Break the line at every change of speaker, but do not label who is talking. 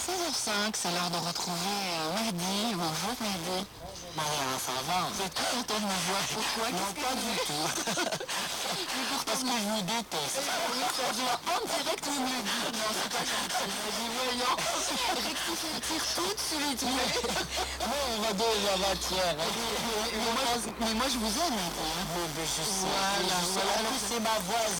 16h05, c'est l'heure de retrouver euh, Bonjour Mehdi.
Maria, ça va
Vous êtes tout content de me voir. Pourquoi?
Non, pas du tout.
Pourtant,
Parce que je vous déteste.
Oui, ça vient en direct, vous me. Non, c'est pas gentil. Mehdi, voyons. Rectifiez le tir tout de suite. Mais,
Bon, on va dans la matière.
mais moi, je vous aime, hein.
je sais,
Voilà,
c'est ma voix.